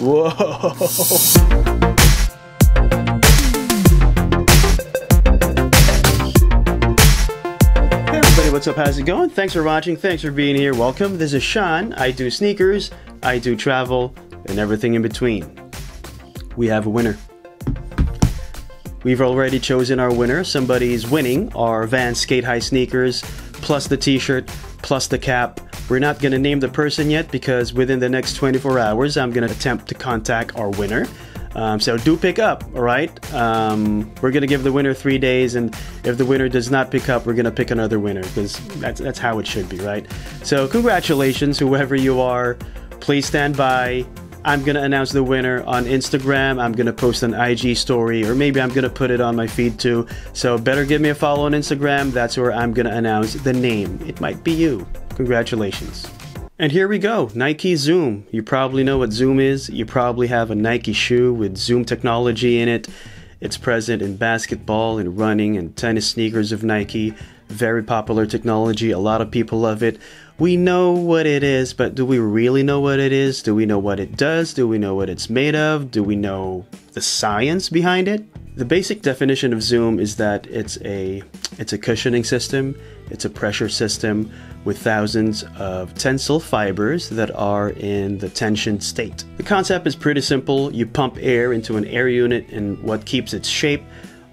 Whoa. Everybody, what's up? How's it going? Thanks for watching. Thanks for being here. Welcome. This is Sean. I do sneakers, I do travel, and everything in between. We have a winner. We've already chosen our winner. Somebody's winning our Vans Sk8-Hi sneakers, plus the t shirt, plus the cap. We're not going to name the person yet because within the next 24 hours, I'm going to attempt to contact our winner. Um, so do pick up, all right? Um, we're gonna give the winner three days, and if the winner does not pick up, we're gonna pick another winner because that's that's how it should be, right? So congratulations, whoever you are. Please stand by. I'm gonna announce the winner on Instagram. I'm gonna post an IG story, or maybe I'm gonna put it on my feed too. So better give me a follow on Instagram. That's where I'm gonna announce the name. It might be you. Congratulations. And here we go Nike Zoom. You probably know what Zoom is. You probably have a Nike shoe with Zoom technology in it. It's present in basketball and running and tennis sneakers of Nike. Very popular technology. A lot of people love it. We know what it is, but do we really know what it is? Do we know what it does? Do we know what it's made of? Do we know the science behind it? The basic definition of Zoom is that it's a it's a cushioning system, it's a pressure system with thousands of tensile fibers that are in the tension state. The concept is pretty simple. You pump air into an air unit and what keeps its shape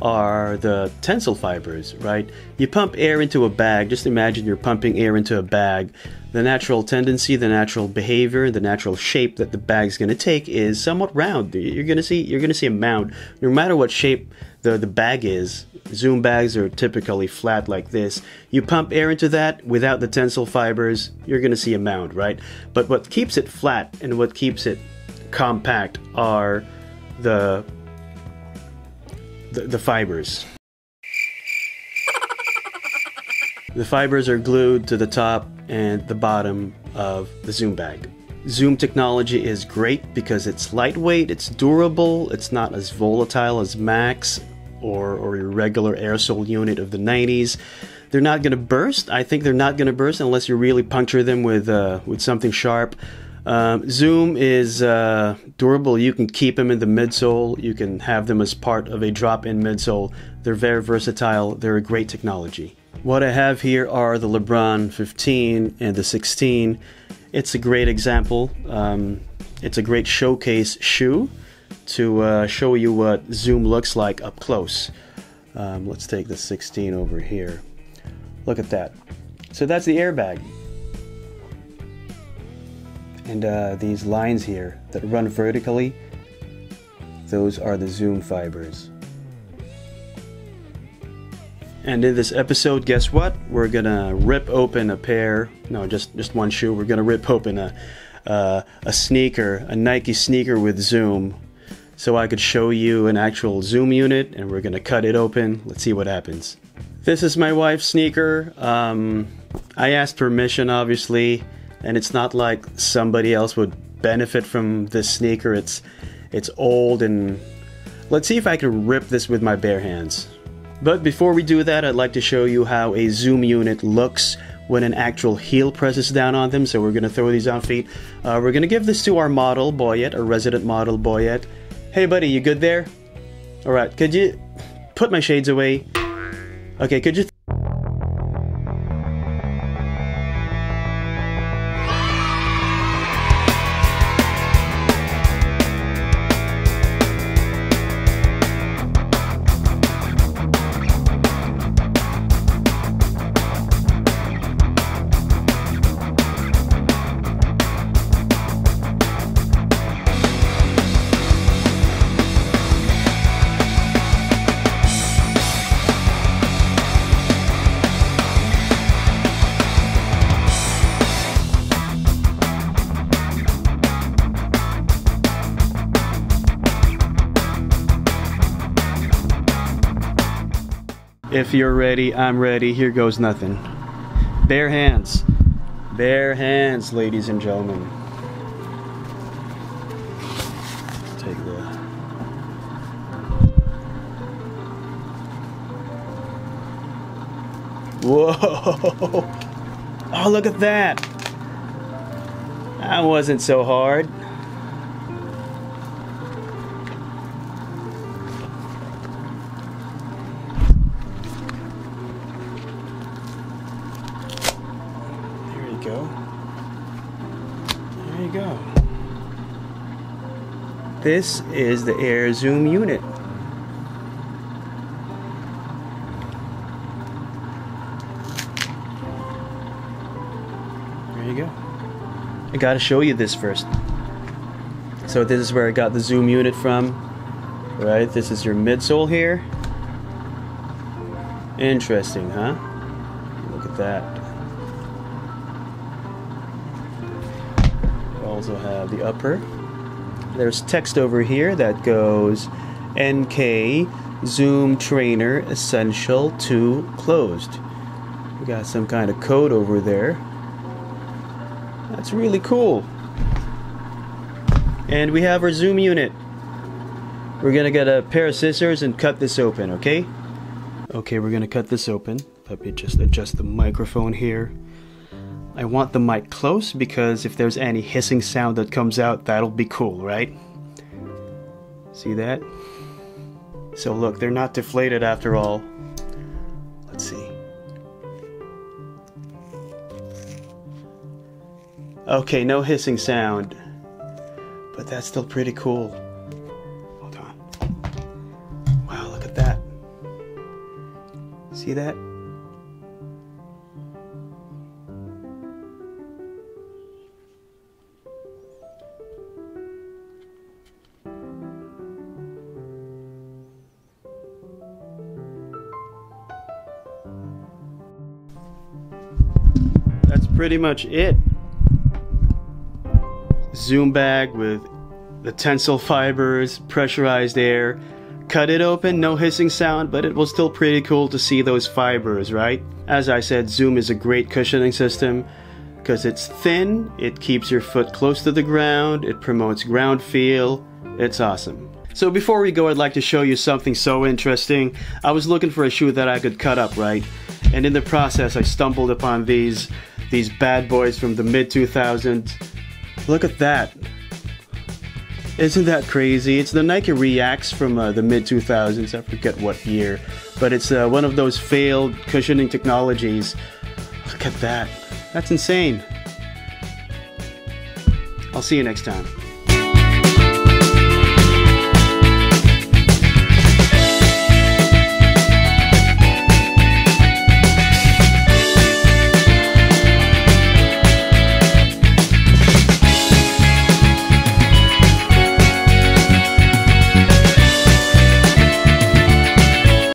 are the tensile fibers, right? You pump air into a bag. Just imagine you're pumping air into a bag. The natural tendency, the natural behavior, the natural shape that the bag's going to take is somewhat round. You're going to see you're going to see a mound. No matter what shape the the bag is, Zoom bags are typically flat like this. You pump air into that without the tensile fibers, you're going to see a mound, right? But what keeps it flat and what keeps it compact are the the, the fibers. The fibers are glued to the top and the bottom of the Zoom bag. Zoom technology is great because it's lightweight, it's durable, it's not as volatile as Max or, or your regular Air-Sole unit of the 90s. They're not going to burst. I think they're not going to burst unless you really puncture them with, uh, with something sharp. Um, Zoom is uh, durable. You can keep them in the midsole. You can have them as part of a drop-in midsole. They're very versatile. They're a great technology. What I have here are the LeBron 15 and the 16. It's a great example. Um, it's a great showcase shoe to uh, show you what Zoom looks like up close. Um, let's take the 16 over here. Look at that. So that's the airbag and uh, these lines here that run vertically those are the zoom fibers. And in this episode guess what? We're gonna rip open a pair no just just one shoe. We're gonna rip open a uh, a sneaker a Nike sneaker with zoom so I could show you an actual zoom unit and we're gonna cut it open. Let's see what happens. This is my wife's sneaker. Um, I asked permission obviously and it's not like somebody else would benefit from this sneaker. It's it's old and let's see if I can rip this with my bare hands. But before we do that, I'd like to show you how a zoom unit looks when an actual heel presses down on them. So we're going to throw these on feet. Uh, we're going to give this to our model, Boyette, our resident model, Boyette. Hey buddy, you good there? Alright, could you put my shades away? Okay, could you If you're ready, I'm ready. Here goes nothing. Bare hands. Bare hands, ladies and gentlemen. Take the. Whoa! Oh, look at that! That wasn't so hard. This is the Air Zoom unit. There you go. I gotta show you this first. So this is where I got the zoom unit from. Right, this is your midsole here. Interesting, huh? Look at that. Also have the upper. There's text over here that goes NK Zoom Trainer Essential 2 closed. We got some kind of code over there. That's really cool. And we have our zoom unit. We're gonna get a pair of scissors and cut this open, okay? Okay, we're gonna cut this open. Let me just adjust the microphone here. I want the mic close because if there's any hissing sound that comes out, that'll be cool, right? See that? So look, they're not deflated after all. Let's see. Okay, no hissing sound. But that's still pretty cool. Hold on. Wow, look at that. See that? Pretty much it. Zoom bag with the tensile fibers, pressurized air. Cut it open, no hissing sound, but it was still pretty cool to see those fibers, right? As I said, Zoom is a great cushioning system because it's thin, it keeps your foot close to the ground, it promotes ground feel. It's awesome. So before we go, I'd like to show you something so interesting. I was looking for a shoe that I could cut up, right? And in the process, I stumbled upon these these bad boys from the mid 2000s. Look at that. Isn't that crazy? It's the Nike Reax from uh, the mid 2000s. I forget what year, but it's uh, one of those failed cushioning technologies. Look at that. That's insane. I'll see you next time.